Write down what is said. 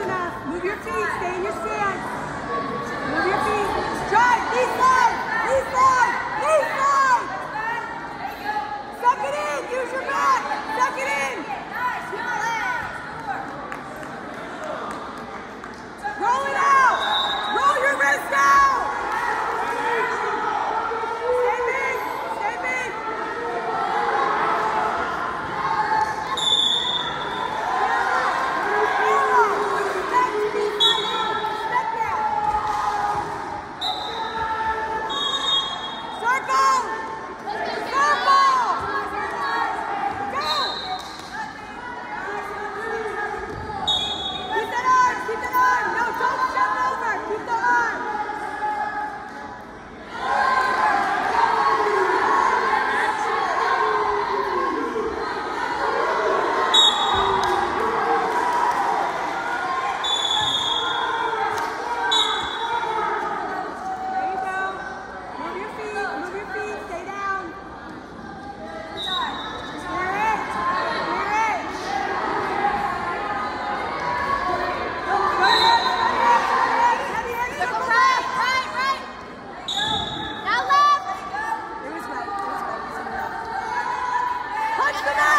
enough. Move your feet. Stay in your stance. 거다.